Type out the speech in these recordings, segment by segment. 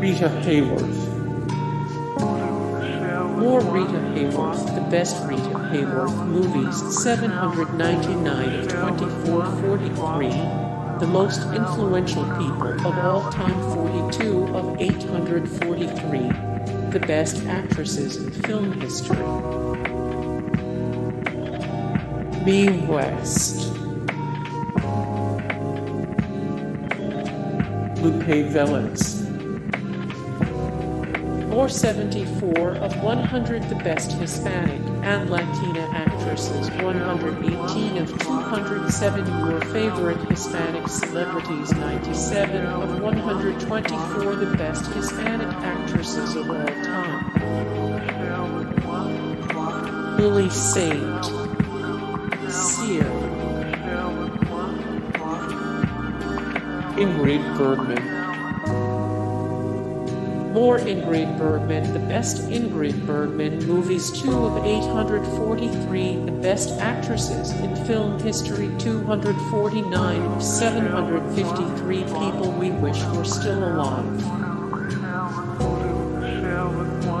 Rita Hayworth. More Rita Hayworth, the best Rita Hayworth movies, 799 of 2443. The most influential people of all time, 42 of 843. The best actresses in film history. Mae West. Lupe Velez. Or 74 of 100 the best Hispanic and Latina actresses, 118 of 207 your favorite Hispanic celebrities, 97 of 124 the best Hispanic actresses of all time. Lili Saint, Cyr, Ingrid Bergman. More Ingrid Bergman, the best Ingrid Bergman movies 2 of 843, the best actresses in film history 249 of 753 people we wish were still alive.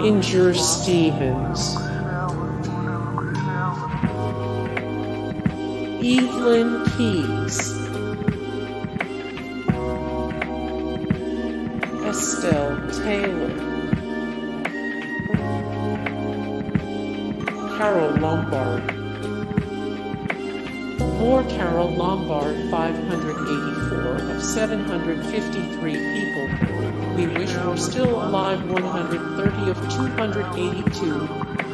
Inger Stevens. Evelyn Keyes. Estelle Taylor, Carole Lombard, more Carole Lombard 584 of 753 people. We wish were still alive 130 of 282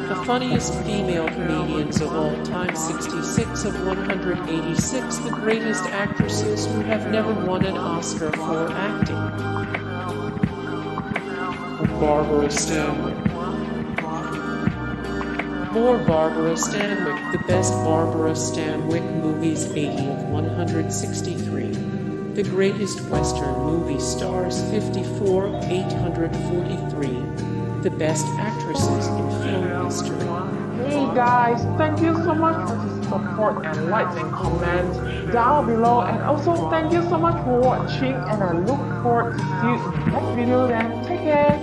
the funniest female comedians of all time 66 of 186 the greatest actresses who have never won an Oscar for acting Barbara Stanwyck. More Barbara Stanwyck, the best Barbara Stanwyck movies 80 of 163. The greatest Western movie stars 54 843. The best actresses in film history. Hey guys, thank you so much for the support and likes and comments down below and also thank you so much for watching and I look forward to see you in the next video then. Take care.